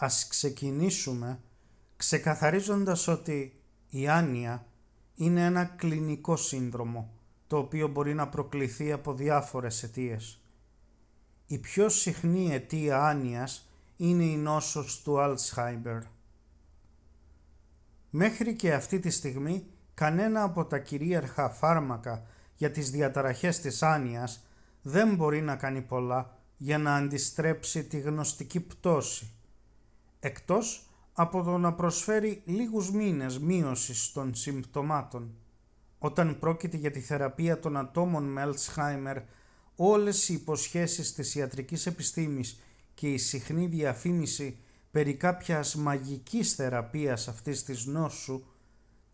Ας ξεκινήσουμε ξεκαθαρίζοντας ότι η άνοια είναι ένα κλινικό σύνδρομο το οποίο μπορεί να προκληθεί από διάφορες αιτίες. Η πιο συχνή αιτία άνοιας είναι η νόσος του Alzheimer. Μέχρι και αυτή τη στιγμή κανένα από τα κυρίαρχα φάρμακα για τις διαταραχές της άνοιας δεν μπορεί να κάνει πολλά για να αντιστρέψει τη γνωστική πτώση, εκτός από το να προσφέρει λίγους μήνες μείωσης των συμπτωμάτων. Όταν πρόκειται για τη θεραπεία των ατόμων με Alzheimer, όλες οι υποσχέσεις της ιατρικής επιστήμης και η συχνή διαφήμιση περί κάποιας μαγικής θεραπείας αυτής της νόσου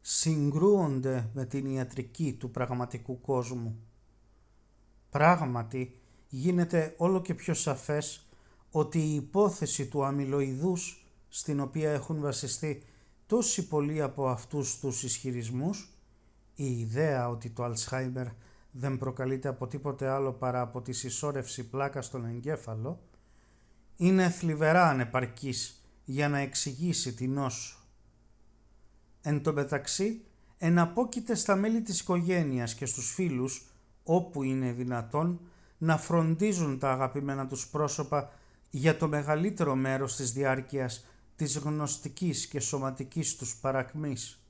συγκρούονται με την ιατρική του πραγματικού κόσμου. Πράγματι, γίνεται όλο και πιο σαφές ότι η υπόθεση του αμυλοειδούς στην οποία έχουν βασιστεί τόσοι πολλοί από αυτούς τους ισχυρισμούς, η ιδέα ότι το Αλσχάιμερ δεν προκαλείται από τίποτε άλλο παρά από τη συσσόρευση πλάκας στον εγκέφαλο, είναι θλιβερά ανεπαρκής για να εξηγήσει την νόσο. Εν τω μεταξύ, εναπόκειται στα μέλη της οικογένειας και στους φίλους, όπου είναι δυνατόν, να φροντίζουν τα αγαπημένα τους πρόσωπα για το μεγαλύτερο μέρος της διάρκειας της γνωστικής και σωματικής τους παρακμής.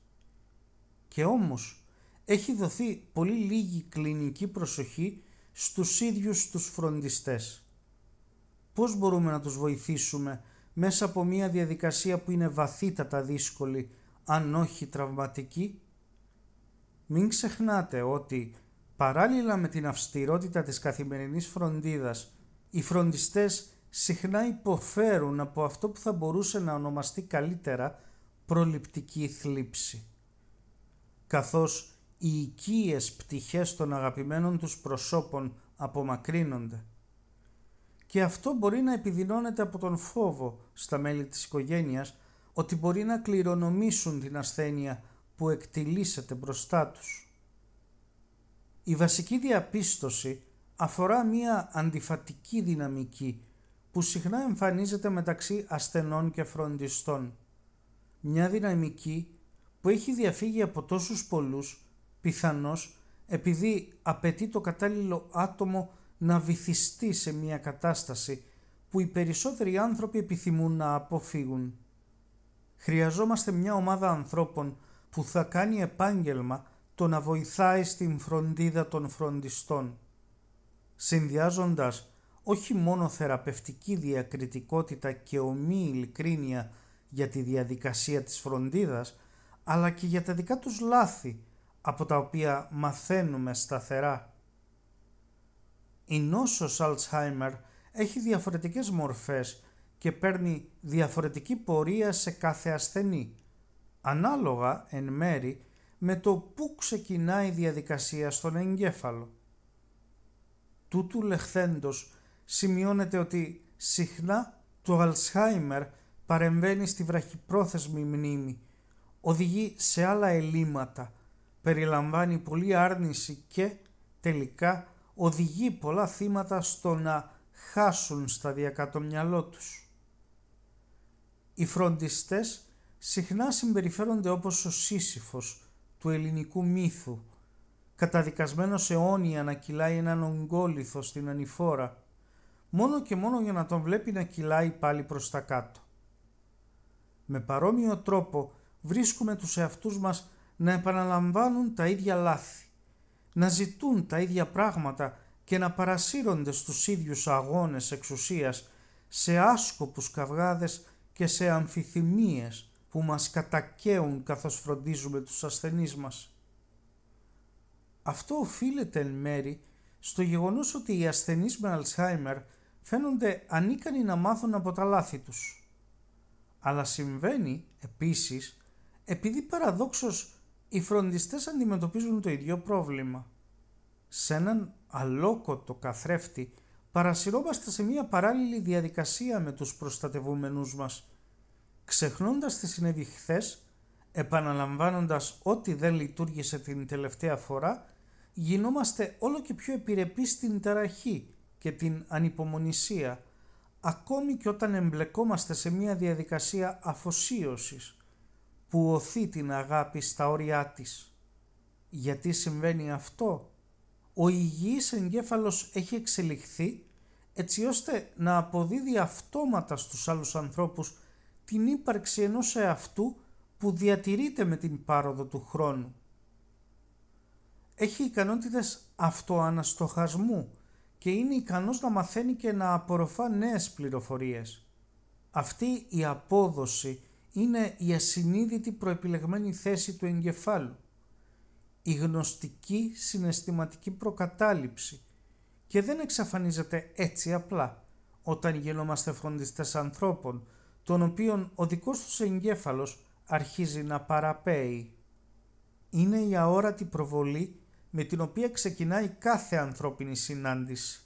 Και όμως έχει δοθεί πολύ λίγη κλινική προσοχή στους ίδιους τους φροντιστές. Πώς μπορούμε να τους βοηθήσουμε μέσα από μια διαδικασία που είναι βαθύτατα δύσκολη, αν όχι τραυματική; Μην ξεχνάτε ότι παράλληλα με την αυστηρότητα της καθημερινής φροντίδας, οι φροντιστές συχνά υποφέρουν από αυτό που θα μπορούσε να ονομαστεί καλύτερα προληπτική θλίψη. Καθώς οι οικίες πτυχές των αγαπημένων τους προσώπων απομακρύνονται. Και αυτό μπορεί να επιδεινώνεται από τον φόβο στα μέλη της οικογένειας ότι μπορεί να κληρονομήσουν την ασθένεια που εκτιλήσεται μπροστά τους. Η βασική διαπίστωση αφορά μία αντιφατική δυναμική που συχνά εμφανίζεται μεταξύ ασθενών και φροντιστών. Μια δυναμική που έχει διαφύγει από τόσους πολλούς, πιθανώς επειδή απαιτεί το κατάλληλο άτομο να βυθιστεί σε μια κατάσταση που οι περισσότεροι άνθρωποι επιθυμούν να αποφύγουν. Χρειαζόμαστε μια ομάδα ανθρώπων που θα κάνει επάγγελμα το να βοηθάει στην φροντίδα των φροντιστών. Συνδυάζοντας όχι μόνο θεραπευτική διακριτικότητα και ομή ειλικρίνεια για τη διαδικασία της φροντίδας, αλλά και για τα δικά τους λάθη, από τα οποία μαθαίνουμε σταθερά. Η νόσος Alzheimer έχει διαφορετικές μορφές και παίρνει διαφορετική πορεία σε κάθε ασθενή, ανάλογα εν μέρη με το πού ξεκινάει η διαδικασία στον εγκέφαλο. Τούτου λεχθέντος σημειώνεται ότι συχνά το Alzheimer παρεμβαίνει στη βραχυπρόθεσμη μνήμη, οδηγεί σε άλλα ελλείμματα, περιλαμβάνει πολλή άρνηση και τελικά οδηγεί πολλά θύματα στο να χάσουν σταδιακά το μυαλό τους. Οι φροντιστές συχνά συμπεριφέρονται όπως ο Σύσυφος του ελληνικού μύθου, καταδικασμένος αιώνια να κυλάει έναν ογκόλιθο στην ανηφόρα, μόνο και μόνο για να τον βλέπει να κυλάει πάλι προς τα κάτω. Με παρόμοιο τρόπο βρίσκουμε τους εαυτούς μας να επαναλαμβάνουν τα ίδια λάθη, να ζητούν τα ίδια πράγματα και να παρασύρονται στους ίδιους αγώνες εξουσίας σε άσκοπους καυγάδες και σε αμφιθυμίες που μας κατακαίουν καθώς φροντίζουμε τους ασθενείς μας. Αυτό οφείλεται εν μέρη στο γεγονός ότι οι ασθενείς με Αλσχάιμερ φαίνονται ανίκανοι να μάθουν από τα λάθη τους. Αλλά συμβαίνει επίσης επειδή παραδόξως οι φροντιστές αντιμετωπίζουν το ίδιο πρόβλημα. Σε έναν αλόκοτο καθρέφτη παρασυρώμαστε σε μια παράλληλη διαδικασία με τους προστατευούμενους μας, ξεχνώντας τι συνέβη χθες, επαναλαμβάνοντας ό,τι δεν λειτουργήσε την τελευταία φορά, γινόμαστε όλο και πιο επιρρεπείς στην ταραχή και την ανυπομονησία, ακόμη και όταν εμπλεκόμαστε σε μια διαδικασία αφοσίωσης που οθεί την αγάπη στα όρια της. Γιατί συμβαίνει αυτό; Ο υγιής εγκέφαλος έχει εξελιχθεί έτσι ώστε να αποδίδει αυτόματα στους άλλους ανθρώπους την ύπαρξη ενός εαυτού που διατηρείται με την πάροδο του χρόνου. Έχει ικανότητες αυτοαναστοχασμού και είναι ικανός να μαθαίνει και να απορροφά νέες πληροφορίες. Αυτή η απόδοση είναι η ασυνείδητη προεπιλεγμένη θέση του εγκεφάλου, η γνωστική συναισθηματική προκατάληψη και δεν εξαφανίζεται έτσι απλά όταν γινόμαστε φροντιστές ανθρώπων, των οποίων ο δικός τους εγκέφαλος αρχίζει να παραπέει. Είναι η αόρατη προβολή με την οποία ξεκινάει κάθε ανθρώπινη συνάντηση.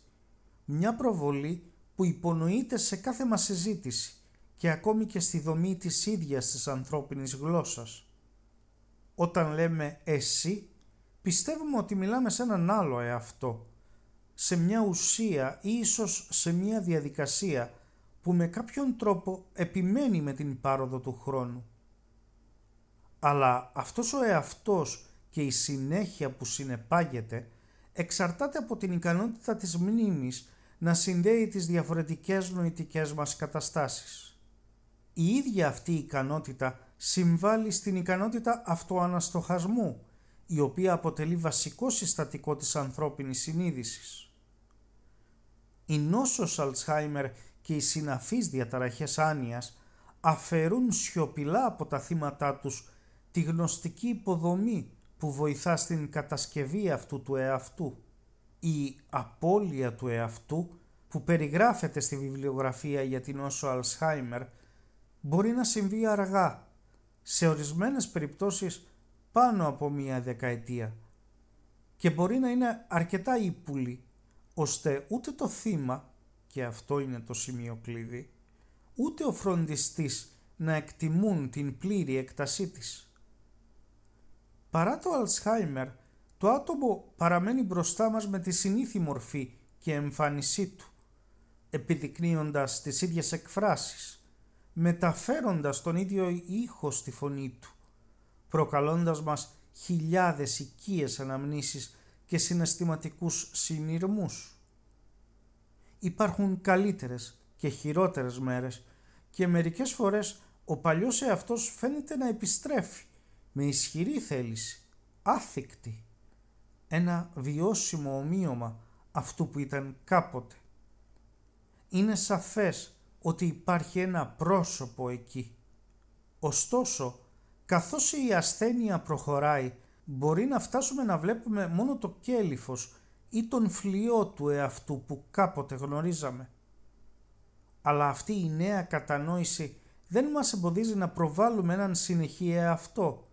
Μια προβολή που υπονοείται σε κάθε μας συζήτηση και ακόμη και στη δομή της ίδιας της ανθρώπινης γλώσσας. Όταν λέμε «εσύ», πιστεύουμε ότι μιλάμε σε έναν άλλο εαυτό, σε μια ουσία ή ίσως σε μια διαδικασία που με κάποιον τρόπο επιμένει με την πάροδο του χρόνου. Αλλά αυτός ο εαυτός και η συνέχεια που συνεπάγεται εξαρτάται από την ικανότητα της μνήμης να συνδέει τις διαφορετικές νοητικές μας καταστάσεις. Η ίδια αυτή η ικανότητα συμβάλλει στην ικανότητα αυτοαναστοχασμού, η οποία αποτελεί βασικό συστατικό της ανθρώπινης συνείδησης. Η νόσος Αλτσχάιμερ και οι συναφείς διαταραχές άνοιας αφαιρούν σιωπηλά από τα θύματά τους τη γνωστική υποδομή που βοηθά στην κατασκευή αυτού του εαυτού. Η απώλεια του εαυτού που περιγράφεται στη βιβλιογραφία για την όσο Αλσχάιμερ μπορεί να συμβεί αργά, σε ορισμένες περιπτώσεις πάνω από μία δεκαετία και μπορεί να είναι αρκετά ύπουλη ώστε ούτε το θύμα, και αυτό είναι το σημείο κλειδί, ούτε ο φροντιστής να εκτιμούν την πλήρη έκτασή της. Παρά το Αλσχάιμερ, το άτομο παραμένει μπροστά μας με τη συνήθη μορφή και εμφάνισή του, επιδεικνύοντας τις ίδιες εκφράσεις, μεταφέροντας τον ίδιο ήχο στη φωνή του, προκαλώντας μας χιλιάδες οικίες αναμνήσεις και συναισθηματικούς συνειρμούς. Υπάρχουν καλύτερες και χειρότερες μέρες και μερικές φορές ο παλιός εαυτός φαίνεται να επιστρέφει με ισχυρή θέληση, άθικτη, ένα βιώσιμο ομοίωμα αυτού που ήταν κάποτε. Είναι σαφές ότι υπάρχει ένα πρόσωπο εκεί. Ωστόσο, καθώς η ασθένεια προχωράει, μπορεί να φτάσουμε να βλέπουμε μόνο το κέλυφος ή τον φλοιό του εαυτού που κάποτε γνωρίζαμε. Αλλά αυτή η νέα κατανόηση δεν μας εμποδίζει να προβάλλουμε έναν συνεχή εαυτό,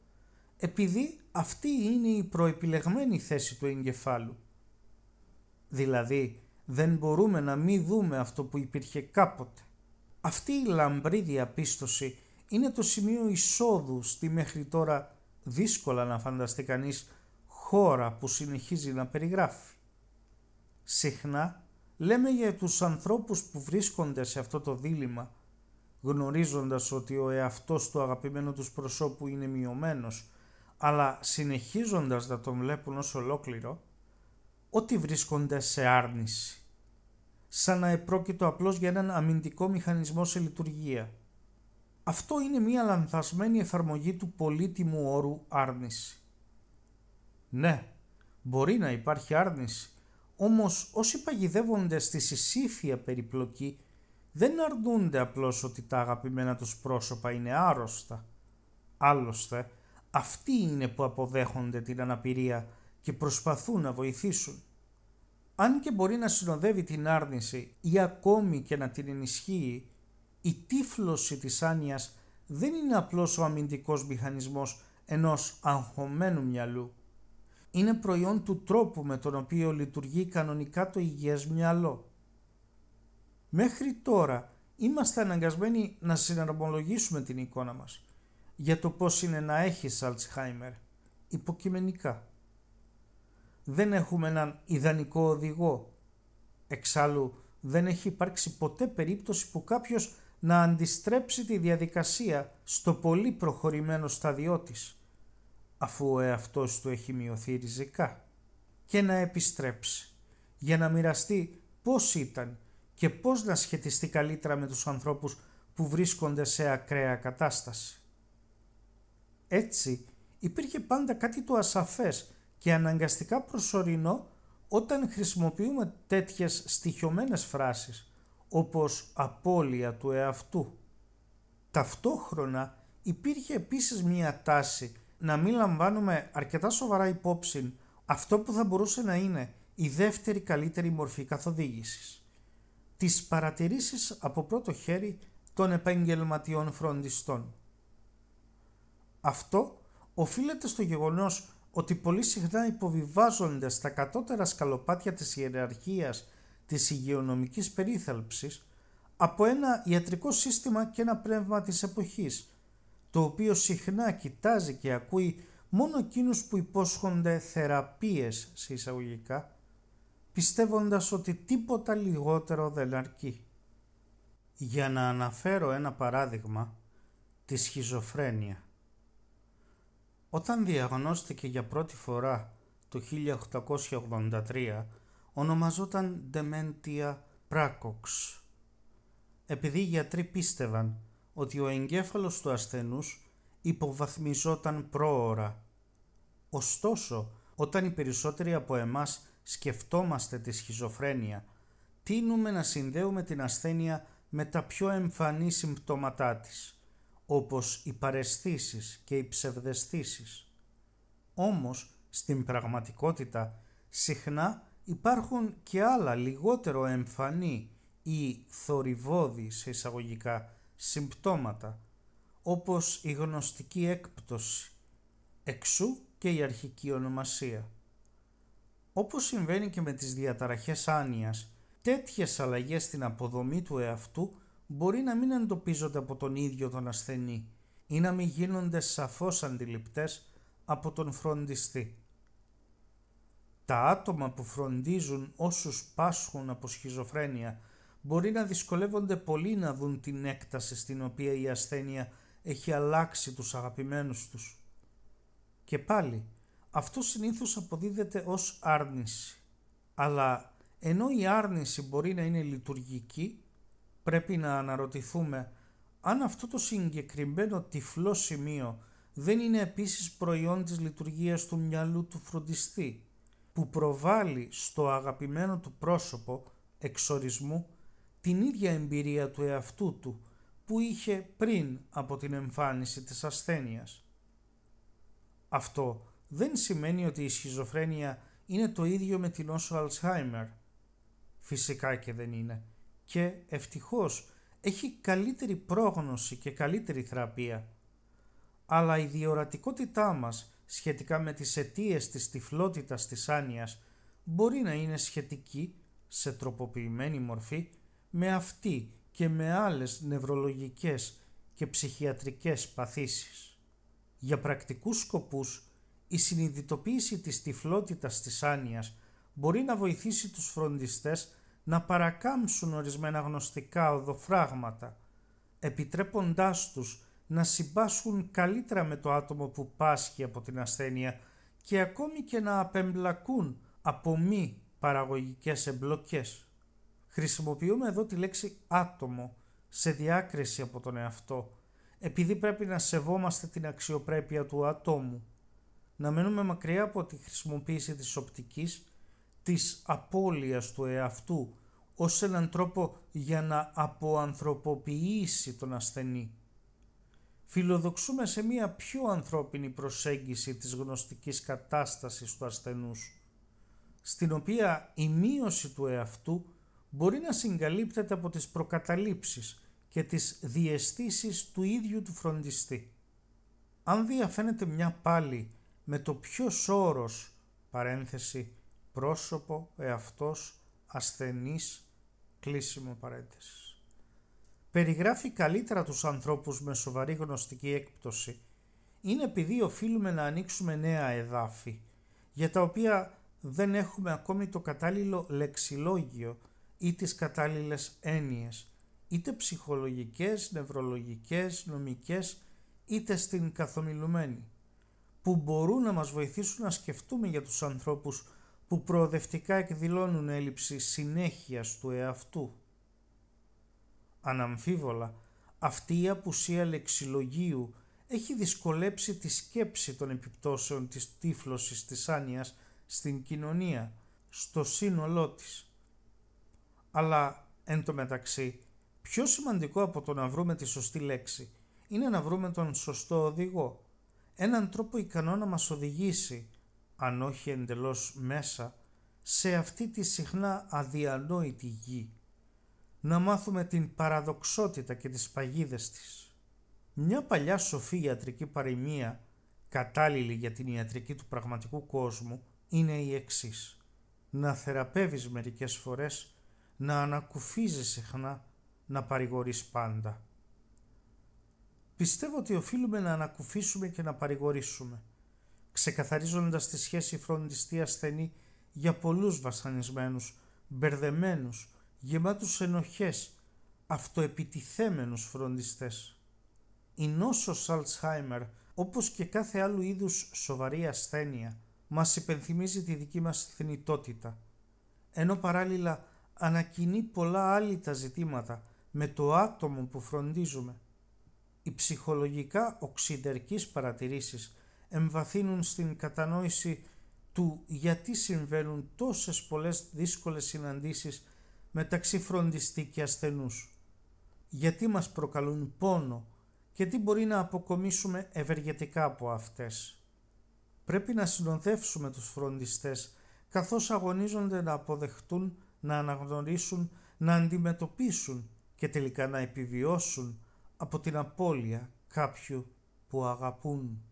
επειδή αυτή είναι η προεπιλεγμένη θέση του εγκεφάλου. Δηλαδή, δεν μπορούμε να μην δούμε αυτό που υπήρχε κάποτε. Αυτή η λαμπρή διαπίστωση είναι το σημείο εισόδου στη μέχρι τώρα δύσκολα να φανταστεί κανείς χώρα που συνεχίζει να περιγράφει. Συχνά λέμε για τους ανθρώπους που βρίσκονται σε αυτό το δίλημα, γνωρίζοντας ότι ο εαυτός του αγαπημένου τους προσώπου είναι μειωμένος αλλά συνεχίζοντας να τον βλέπουν ως ολόκληρο, ότι βρίσκονται σε άρνηση. Σαν να επρόκειτο απλώς για έναν αμυντικό μηχανισμό σε λειτουργία. Αυτό είναι μια λανθασμένη εφαρμογή του πολύτιμου όρου άρνηση. Ναι, μπορεί να υπάρχει άρνηση, όμως όσοι παγιδεύονται στη συσήφια περιπλοκή δεν αρνούνται απλώς ότι τα αγαπημένα τους πρόσωπα είναι άρρωστα. Άλλωστε, αυτοί είναι που αποδέχονται την αναπηρία και προσπαθούν να βοηθήσουν. Αν και μπορεί να συνοδεύει την άρνηση ή ακόμη και να την ενισχύει, η τύφλωση της άνοιας δεν είναι απλώς ο αμυντικός μηχανισμός ενός αγχωμένου μυαλού. Είναι προϊόν του τρόπου με τον οποίο λειτουργεί κανονικά το υγιές μυαλό. Μέχρι τώρα είμαστε αναγκασμένοι να συναρμολογήσουμε την εικόνα μας για το πώς είναι να έχεις Αλτσχάιμερ, υποκειμενικά. Δεν έχουμε έναν ιδανικό οδηγό. Εξάλλου δεν έχει υπάρξει ποτέ περίπτωση που κάποιος να αντιστρέψει τη διαδικασία στο πολύ προχωρημένο σταδιό της, αφού ο εαυτός του έχει μειωθεί ριζικά, και να επιστρέψει, για να μοιραστεί πώς ήταν και πώς να σχετιστεί καλύτερα με τους ανθρώπους που βρίσκονται σε ακραία κατάσταση. Έτσι, υπήρχε πάντα κάτι το ασαφές και αναγκαστικά προσωρινό όταν χρησιμοποιούμε τέτοιες στοιχειωμένες φράσεις όπως απώλεια του εαυτού. Ταυτόχρονα υπήρχε επίσης μία τάση να μην λαμβάνουμε αρκετά σοβαρά υπόψη αυτό που θα μπορούσε να είναι η δεύτερη καλύτερη μορφή καθοδήγησης. Τις παρατηρήσεις από πρώτο χέρι των επαγγελματιών φροντιστών. Αυτό οφείλεται στο γεγονός ότι πολύ συχνά υποβιβάζονται στα κατώτερα σκαλοπάτια της ιεραρχίας της υγειονομικής περίθαλψης από ένα ιατρικό σύστημα και ένα πνεύμα της εποχής, το οποίο συχνά κοιτάζει και ακούει μόνο εκείνους που υπόσχονται θεραπείες σε εισαγωγικά, πιστεύοντας ότι τίποτα λιγότερο δεν αρκεί. Για να αναφέρω ένα παράδειγμα, τη σχιζοφρένεια. Όταν διαγνώστηκε για πρώτη φορά το 1883, ονομαζόταν Dementia Pracox, επειδή οι γιατροί πίστευαν ότι ο εγκέφαλος του ασθενούς υποβαθμιζόταν πρόωρα. Ωστόσο, όταν οι περισσότεροι από εμάς σκεφτόμαστε τη σχιζοφρένεια, τίνουμε να συνδέουμε την ασθένεια με τα πιο εμφανή συμπτώματά της, όπως οι παρεστήσεις και οι ψευδεστήσεις. Όμως, στην πραγματικότητα, συχνά υπάρχουν και άλλα λιγότερο εμφανή ή θορυβόδη σε εισαγωγικά συμπτώματα, όπως η γνωστική έκπτωση, εξού και η αρχική ονομασία. Όπως συμβαίνει και με τις διαταραχές άνοιας, τέτοιες αλλαγές στην αποδομή του εαυτού μπορεί να μην εντοπίζονται από τον ίδιο τον ασθενή ή να μην γίνονται σαφώς αντιληπτές από τον φροντιστή. Τα άτομα που φροντίζουν όσους πάσχουν από σχιζοφρένεια μπορεί να δυσκολεύονται πολύ να δουν την έκταση στην οποία η ασθένεια έχει αλλάξει τους αγαπημένους τους. Και πάλι, αυτό συνήθως αποδίδεται ως άρνηση. Αλλά ενώ η άρνηση μπορεί να είναι λειτουργική, πρέπει να αναρωτηθούμε αν αυτό το συγκεκριμένο τυφλό σημείο δεν είναι επίσης προϊόν της λειτουργίας του μυαλού του φροντιστή, που προβάλλει στο αγαπημένο του πρόσωπο εξορισμού την ίδια εμπειρία του εαυτού του που είχε πριν από την εμφάνιση της ασθένειας. Αυτό δεν σημαίνει ότι η σχιζοφρένεια είναι το ίδιο με την όσο Αλσχάιμερ. Φυσικά και δεν είναι. Και ευτυχώς έχει καλύτερη πρόγνωση και καλύτερη θεραπεία. Αλλά η διορατικότητά μας σχετικά με τις αιτίες της τυφλότητας της άνοιας μπορεί να είναι σχετική σε τροποποιημένη μορφή με αυτή και με άλλες νευρολογικές και ψυχιατρικές παθήσεις. Για πρακτικούς σκοπούς, η συνειδητοποίηση της τυφλότητας της άνοιας μπορεί να βοηθήσει τους φροντιστές να παρακάμψουν ορισμένα γνωστικά οδοφράγματα, επιτρέποντάς τους να συμπάσχουν καλύτερα με το άτομο που πάσχει από την ασθένεια και ακόμη και να απεμπλακούν από μη παραγωγικές εμπλοκές. Χρησιμοποιούμε εδώ τη λέξη άτομο σε διάκριση από τον εαυτό, επειδή πρέπει να σεβόμαστε την αξιοπρέπεια του ατόμου. Να μένουμε μακριά από τη χρησιμοποίηση της οπτικής, της απώλειας του εαυτού, ως έναν τρόπο για να αποανθρωποποιήσει τον ασθενή. Φιλοδοξούμε σε μία πιο ανθρώπινη προσέγγιση της γνωστικής κατάστασης του ασθενούς, στην οποία η μείωση του εαυτού μπορεί να συγκαλύπτεται από τις προκαταλήψεις και τις διαισθήσεις του ίδιου του φροντιστή. Αν διαφαίνεται μια πάλι με το πιο όρος, παρένθεση, πρόσωπο, εαυτός, ασθενής, κλείσιμο παρένθεσης. Περιγράφει καλύτερα τους ανθρώπους με σοβαρή γνωστική έκπτωση. Είναι επειδή οφείλουμε να ανοίξουμε νέα εδάφη, για τα οποία δεν έχουμε ακόμη το κατάλληλο λεξιλόγιο ή τις κατάλληλες έννοιες, είτε ψυχολογικές, νευρολογικές, νομικές, είτε στην καθομιλουμένη, που μπορούν να μας βοηθήσουν να σκεφτούμε για τους ανθρώπους που προοδευτικά εκδηλώνουν έλλειψη συνέχειας του εαυτού. Αναμφίβολα, αυτή η απουσία λεξιλογίου έχει δυσκολέψει τη σκέψη των επιπτώσεων της τύφλωσης της άνοιας στην κοινωνία, στο σύνολό της. Αλλά, εν τω μεταξύ, πιο σημαντικό από το να βρούμε τη σωστή λέξη είναι να βρούμε τον σωστό οδηγό, έναν τρόπο ικανό να μας οδηγήσει, αν όχι εντελώς μέσα, σε αυτή τη συχνά αδιανόητη γη. Να μάθουμε την παραδοξότητα και τις παγίδες της. Μια παλιά σοφή ιατρική παροιμία, κατάλληλη για την ιατρική του πραγματικού κόσμου, είναι η εξής. Να θεραπεύεις μερικές φορές, να ανακουφίζεις συχνά, να παρηγορείς πάντα. Πιστεύω ότι οφείλουμε να ανακουφίσουμε και να παρηγορήσουμε, ξεκαθαρίζοντας τη σχέση φροντιστή-ασθενή για πολλούς βασανισμένους, μπερδεμένους, γεμάτους ενοχές, αυτοεπιτιθέμενους φροντιστές. Η νόσος Αλτσχάιμερ, όπως και κάθε άλλου είδους σοβαρή ασθένεια, μας υπενθυμίζει τη δική μας θνητότητα, ενώ παράλληλα ανακοινεί πολλά άλλη τα ζητήματα με το άτομο που φροντίζουμε. Οι ψυχολογικά οξυντερκείς παρατηρήσεις εμβαθύνουν στην κατανόηση του γιατί συμβαίνουν τόσες πολλές δύσκολες συναντήσεις μεταξύ φροντιστή και ασθενούς. Γιατί μας προκαλούν πόνο και τι μπορεί να αποκομίσουμε ευεργετικά από αυτές. Πρέπει να συνοδεύσουμε τους φροντιστές καθώς αγωνίζονται να αποδεχτούν, να αναγνωρίσουν, να αντιμετωπίσουν και τελικά να επιβιώσουν από την απώλεια κάποιου που αγαπούν.